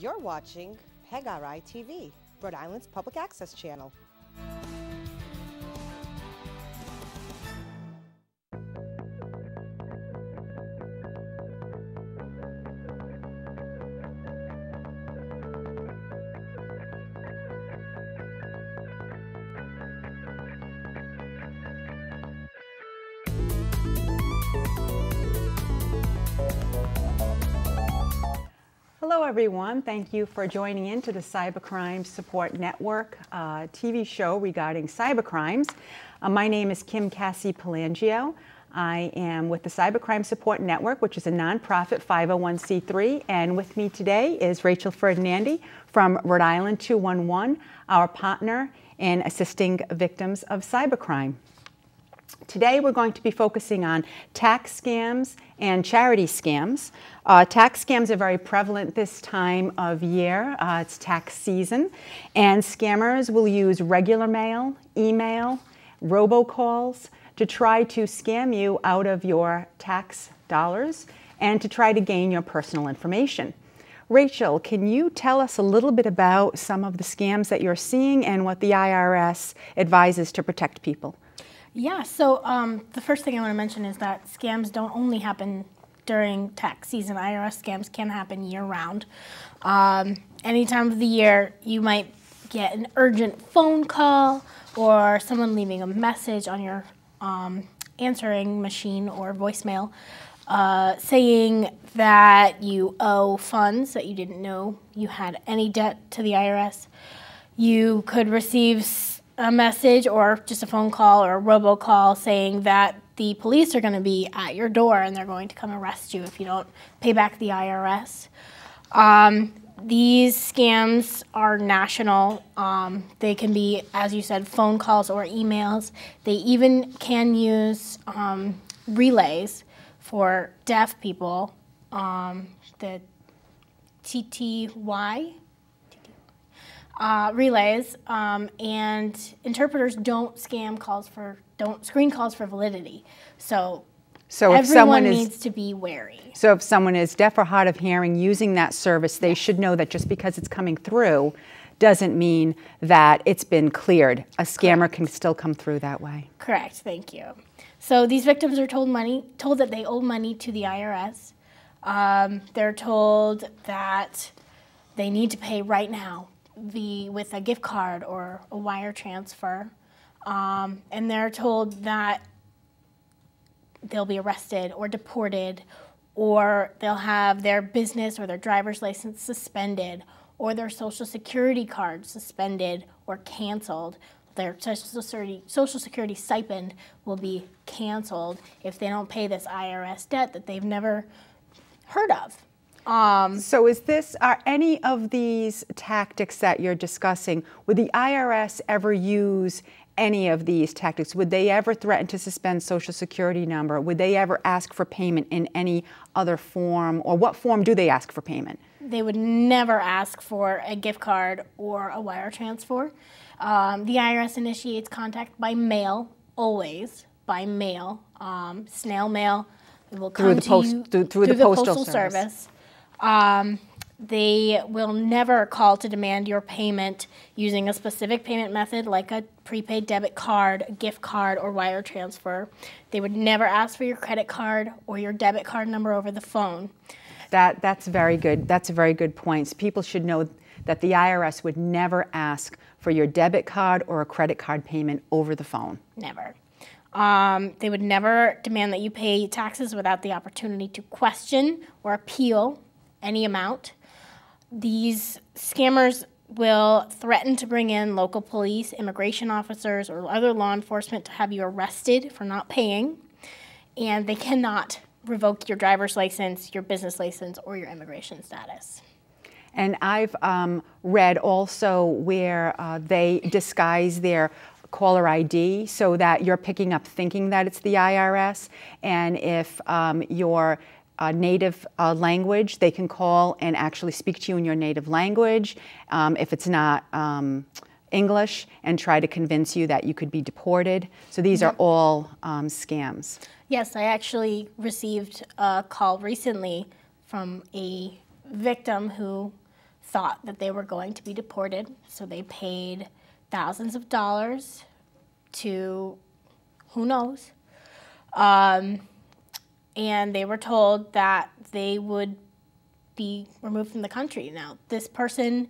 You're watching PEGRI TV, Rhode Island's public access channel. Everyone. Thank you for joining in to the Cybercrime Support Network uh, TV show regarding cybercrimes. Uh, my name is Kim Cassie Pelangio. I am with the Cybercrime Support Network, which is a nonprofit 501c3, and with me today is Rachel Ferdinandi from Rhode Island 211, our partner in assisting victims of cybercrime. Today we're going to be focusing on tax scams and charity scams. Uh, tax scams are very prevalent this time of year. Uh, it's tax season. And scammers will use regular mail, email, robocalls to try to scam you out of your tax dollars and to try to gain your personal information. Rachel, can you tell us a little bit about some of the scams that you're seeing and what the IRS advises to protect people? Yeah, so um, the first thing I want to mention is that scams don't only happen during tax season. IRS scams can happen year round. Um, any time of the year, you might get an urgent phone call or someone leaving a message on your um, answering machine or voicemail uh, saying that you owe funds that you didn't know you had any debt to the IRS. You could receive a message or just a phone call or a robocall saying that the police are going to be at your door and they're going to come arrest you if you don't pay back the IRS. Um, these scams are national. Um, they can be, as you said, phone calls or emails. They even can use um, relays for deaf people. Um, the TTY uh, relays, um, and interpreters don't scam calls for don't screen calls for validity. So. So if everyone someone is, needs to be wary. So if someone is deaf or hard of hearing using that service, they should know that just because it's coming through doesn't mean that it's been cleared. A scammer Correct. can still come through that way. Correct. Thank you. So these victims are told money, told that they owe money to the IRS. Um, they're told that they need to pay right now the with a gift card or a wire transfer, um, and they're told that they'll be arrested or deported, or they'll have their business or their driver's license suspended, or their social security card suspended or canceled. Their social security, social security stipend will be canceled if they don't pay this IRS debt that they've never heard of. Um, so is this, are any of these tactics that you're discussing, would the IRS ever use any of these tactics? Would they ever threaten to suspend social security number? Would they ever ask for payment in any other form? Or what form do they ask for payment? They would never ask for a gift card or a wire transfer. Um, the IRS initiates contact by mail, always by mail, um, snail mail. It will come through the, post, you, through, through, through the, postal, postal service. service. Um, they will never call to demand your payment using a specific payment method like a prepaid debit card, a gift card, or wire transfer. They would never ask for your credit card or your debit card number over the phone. That, that's very good. That's a very good point. People should know that the IRS would never ask for your debit card or a credit card payment over the phone. Never. Um, they would never demand that you pay taxes without the opportunity to question or appeal any amount. These scammers will threaten to bring in local police, immigration officers, or other law enforcement to have you arrested for not paying. And they cannot revoke your driver's license, your business license, or your immigration status. And I've um, read also where uh, they disguise their caller ID so that you're picking up thinking that it's the IRS. And if um, you're uh, native uh, language, they can call and actually speak to you in your native language. Um, if it's not um, English, and try to convince you that you could be deported. So these are all um, scams. Yes, I actually received a call recently from a victim who thought that they were going to be deported, so they paid thousands of dollars to who knows. And they were told that they would be removed from the country. Now, this person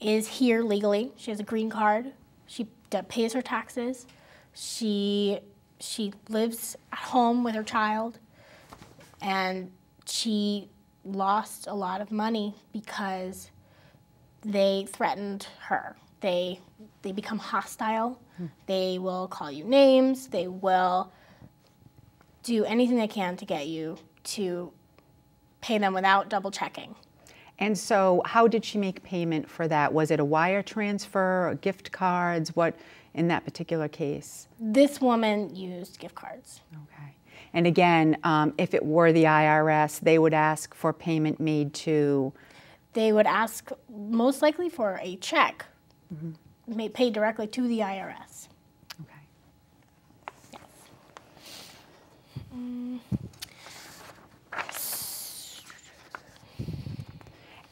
is here legally. She has a green card. She pays her taxes. She she lives at home with her child, and she lost a lot of money because they threatened her. They they become hostile. Hmm. They will call you names. They will do anything they can to get you to pay them without double checking. And so, how did she make payment for that? Was it a wire transfer, or gift cards? What in that particular case? This woman used gift cards. Okay. And again, um, if it were the IRS, they would ask for payment made to? They would ask most likely for a check mm-hmm. paid directly to the IRS. Okay. Yes. Mm.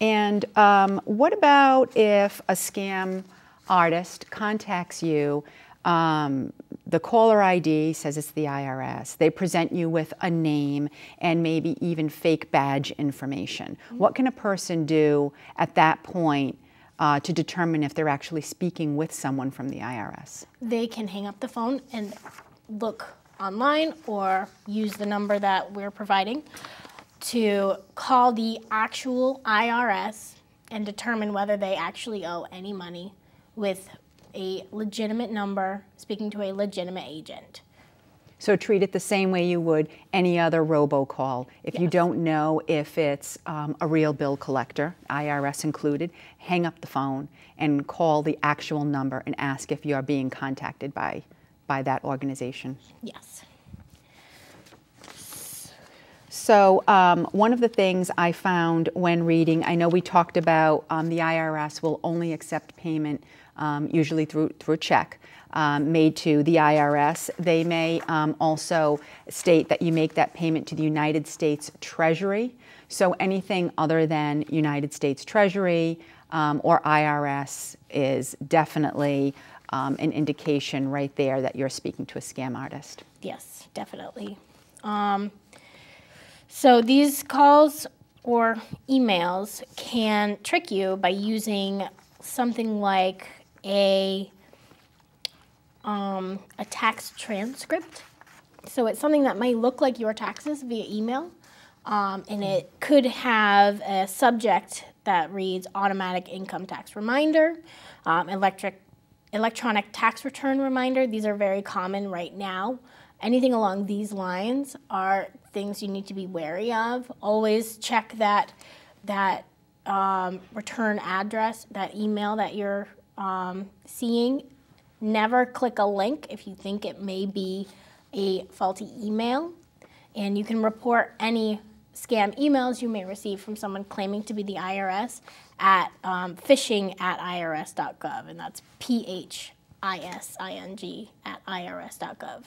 And um, what about if a scam artist contacts you? Um, the caller ID says it's the IRS. They present you with a name and maybe even fake badge information. Mm-hmm. What can a person do at that point uh, to determine if they're actually speaking with someone from the IRS? They can hang up the phone and look online or use the number that we're providing to call the actual IRS and determine whether they actually owe any money with a legitimate number speaking to a legitimate agent. So treat it the same way you would any other robocall. If yes. you don't know if it's um, a real bill collector, IRS included, hang up the phone and call the actual number and ask if you are being contacted by, by that organization. Yes. So um, one of the things I found when reading, I know we talked about um, the IRS will only accept payment um, usually through through check. Um, made to the IRS. They may um, also state that you make that payment to the United States Treasury. So anything other than United States Treasury um, or IRS is definitely an indication right there that you're speaking to a scam artist. Yes, definitely. Um, so these calls or emails can trick you by using something like a um, a tax transcript. So it's something that might look like your taxes via email, um, and it could have a subject that reads automatic income tax reminder, um, electric electronic tax return reminder. These are very common right now. Anything along these lines are things you need to be wary of. Always check that that um, return address, that email that you're um, seeing. Never click a link if you think it may be a faulty email. And you can report any scam emails you may receive from someone claiming to be the IRS at um, phishing at irs.gov. And that's P H I S I N G at irs.gov.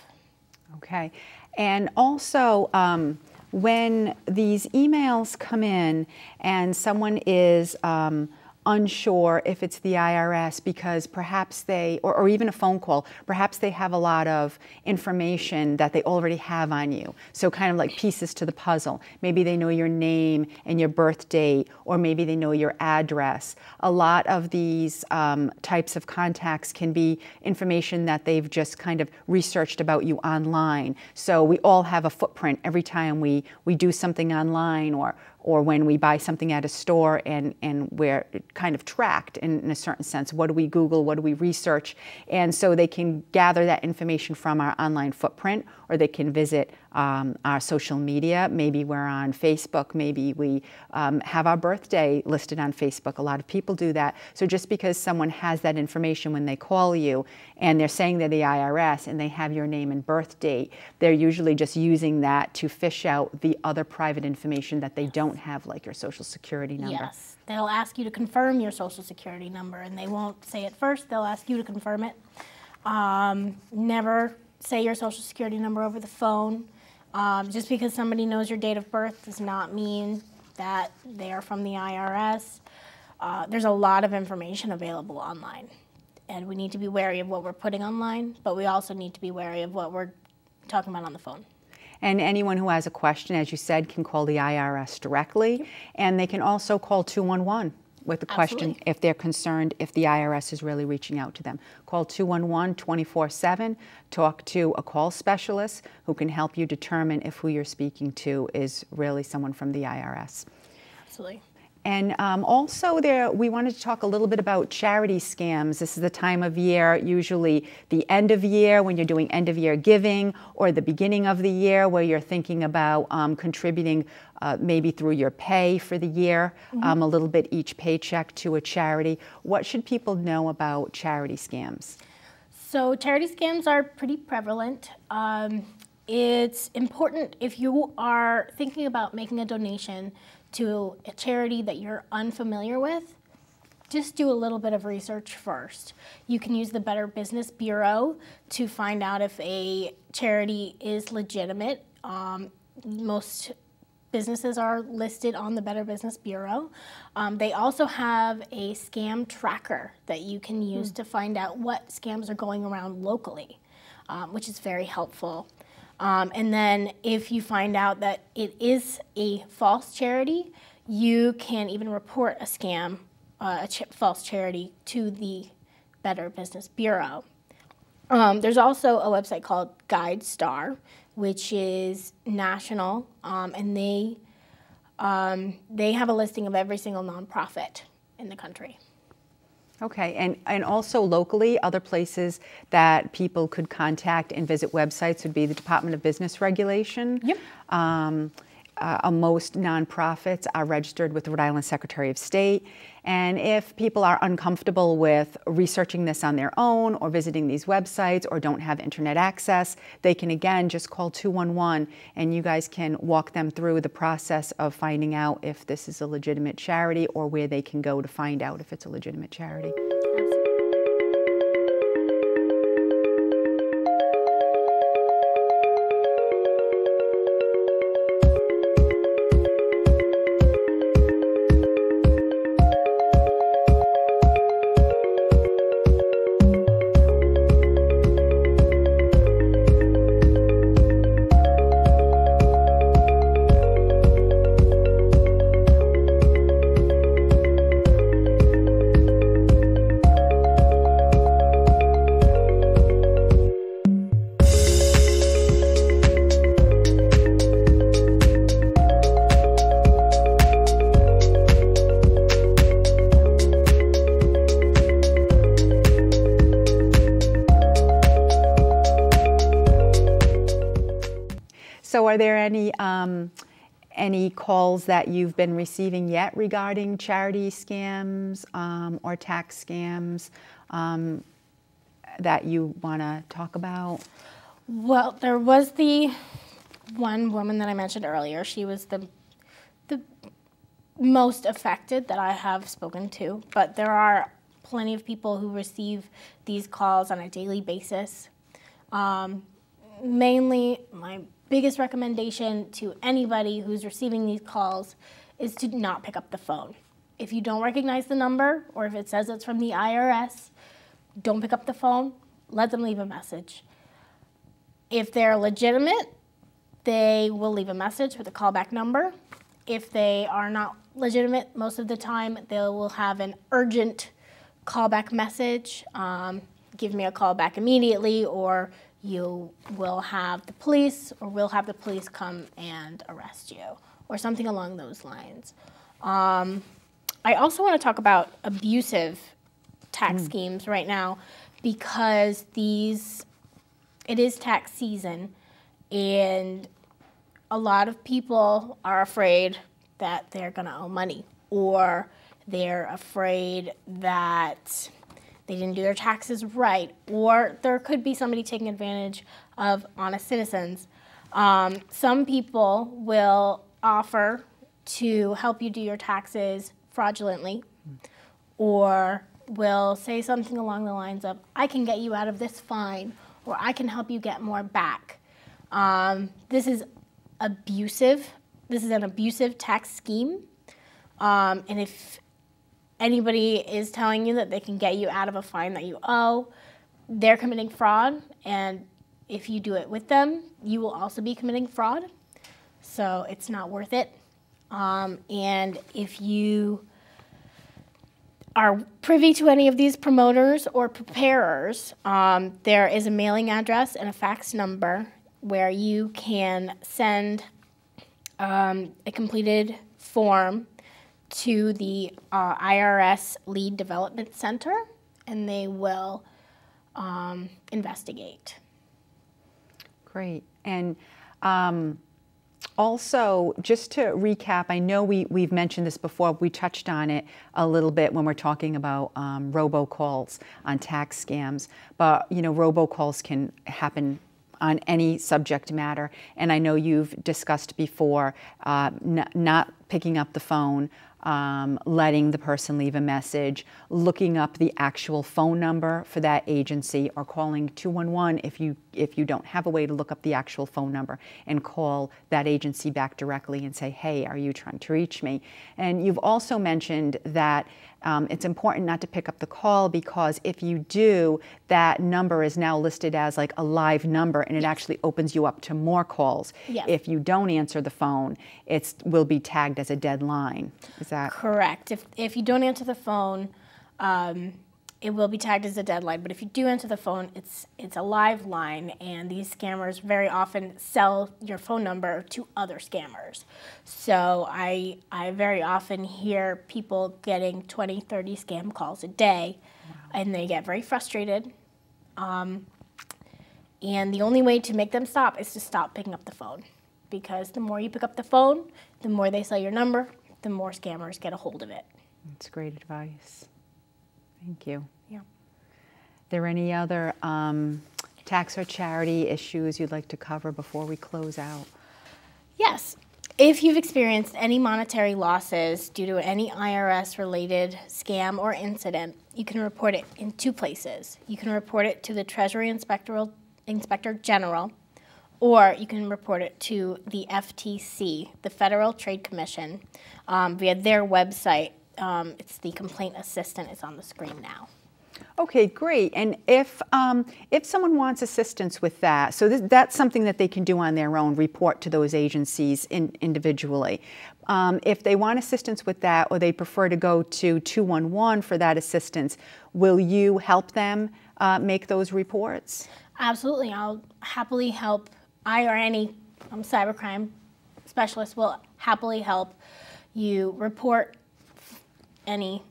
Okay. And also, um, when these emails come in and someone is um, unsure if it's the IRS because perhaps they, or, or, even a phone call, perhaps they have a lot of information that they already have on you. So, kind of like pieces to the puzzle. Maybe they know your name and your birth date, or maybe they know your address. A lot of these um, types of contacts can be information that they've just kind of researched about you online. So, we all have a footprint every time we, we do something online or, or when we buy something at a store and, and we're kind of tracked in, in, a certain sense. What do we Google? What do we research? And so they can gather that information from our online footprint or they can visit um, our social media. Maybe we're on Facebook. Maybe we um, have our birthday listed on Facebook. A lot of people do that. So just because someone has that information when they call you and they're saying they're the IRS and they have your name and birth date, they're usually just using that to fish out the other private information that they don't have, like your social security number. Yes, they'll ask you to confirm your social security number and they won't say it first, they'll ask you to confirm it. Um, never say your social security number over the phone. Um, just because somebody knows your date of birth does not mean that they are from the IRS. uh, there's a lot of information available online. And we need to be wary of what we're putting online, but we also need to be wary of what we're talking about on the phone. And anyone who has a question, as you said, can call the IRS directly. And they can also call 211 with a question Absolutely. if they're concerned if the IRS is really reaching out to them. Call 211 24 7. Talk to a call specialist who can help you determine if who you're speaking to is really someone from the IRS. Absolutely. And um, also, there we wanted to talk a little bit about charity scams. This is the time of year, usually the end of year when you're doing end of year giving, or the beginning of the year where you're thinking about um, contributing uh, maybe through your pay for the year, um, a little bit each paycheck to a charity. What should people know about charity scams? So charity scams are pretty prevalent. Um, it's important if you are thinking about making a donation to a charity that you're unfamiliar with, just do a little bit of research first. You can use the Better Business Bureau to find out if a charity is legitimate. Um, most businesses are listed on the Better Business Bureau. Um, they also have a scam tracker that you can use to find out what scams are going around locally, um, which is very helpful. Um, and then if you find out that it is a false charity, you can even report a scam, uh, a ch- false charity, to the Better Business Bureau. Um, there's also a website called GuideStar, which is national, um, and they um, they have a listing of every single nonprofit in the country. Okay, and, and also locally, other places that people could contact and visit websites would be the Department of Business Regulation. Yep. Um, uh, most nonprofits are registered with the Rhode Island Secretary of State. And if people are uncomfortable with researching this on their own or visiting these websites or don't have internet access, they can again just call 211 and you guys can walk them through the process of finding out if this is a legitimate charity or where they can go to find out if it's a legitimate charity. So, are there any um, any calls that you've been receiving yet regarding charity scams um, or tax scams um, that you want to talk about? Well, there was the one woman that I mentioned earlier. She was the the most affected that I have spoken to, but there are plenty of people who receive these calls on a daily basis. Um, mainly, my biggest recommendation to anybody who's receiving these calls is to not pick up the phone. If you don't recognize the number or if it says it's from the IRS, don't pick up the phone. Let them leave a message. If they're legitimate, they will leave a message with a callback number. If they are not legitimate, most of the time they will have an urgent callback message. Um, give me a call back immediately, or you will have the police, or we'll have the police come and arrest you, or something along those lines. Um, I also want to talk about abusive tax schemes right now because these it is tax season and a lot of people are afraid that they're going to owe money or they're afraid that they didn't do their taxes right or there could be somebody taking advantage of honest citizens um, some people will offer to help you do your taxes fraudulently or will say something along the lines of, I can get you out of this fine, or I can help you get more back. Um, this is abusive. This is an abusive tax scheme. Um, and if anybody is telling you that they can get you out of a fine that you owe, they're committing fraud. And if you do it with them, you will also be committing fraud. So it's not worth it. Um, and if you are privy to any of these promoters or preparers, um, there is a mailing address and a fax number where you can send um, a completed form to the uh, IRS Lead Development Center, and they will um, investigate. Great. And um, also, just to recap, I know we, we've mentioned this before, we touched on it a little bit when we're talking about um, robocalls on tax scams, but you know, robocalls can happen on any subject matter. And I know you've discussed before uh, not picking up the phone, um, letting the person leave a message, looking up the actual phone number for that agency, or calling 211 if you if you don't have a way to look up the actual phone number and call that agency back directly and say, "Hey, are you trying to reach me?" And you've also mentioned that um, it's important not to pick up the call because if you do, that number is now listed as like a live number and it actually opens you up to more calls. Yes. If you don't answer the phone, it will be tagged as a dead line. Is that Correct. If, if you don't answer the phone, um, it will be tagged as a deadline. But if you do answer the phone, it's it's a live line, and these scammers very often sell your phone number to other scammers. So I I very often hear people getting 20, 30 scam calls a day, and they get very frustrated. Um, and the only way to make them stop is to stop picking up the phone. Because the more you pick up the phone, the more they sell your number, the more scammers get a hold of it. That's great advice. Thank you. Yeah. there any other um, tax or charity issues you'd like to cover before we close out? Yes. If you've experienced any monetary losses due to any IRS related scam or incident, you can report it in two places. You can report it to the Treasury Inspectoral, Inspector General, or you can report it to the FTC, the Federal Trade Commission, um, via their website. Um, it's the complaint assistant. is on the screen now. Okay, great. And if um, if someone wants assistance with that, so th- that's something that they can do on their own, report to those agencies in, individually. Um, if they want assistance with that, or they prefer to go to 211 for that assistance, will you help them uh, make those reports? Absolutely. I'll happily help. I or any um, cybercrime specialist will happily help you report any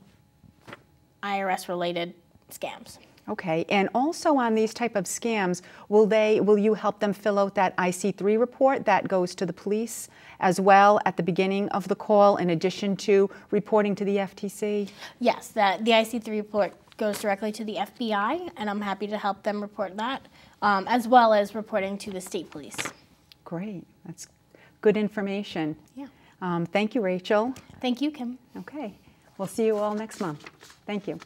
IRS related scams. Okay, and also on these type of scams, will they will you help them fill out that IC3 report that goes to the police as well at the beginning of the call in addition to reporting to the FTC? Yes, that the IC3 report goes directly to the FBI, and I'm happy to help them report that, um, as well as reporting to the state police. Great, that's good information. Yeah. Um, thank you, Rachel. Thank you, Kim. Okay, we'll see you all next month. Thank you.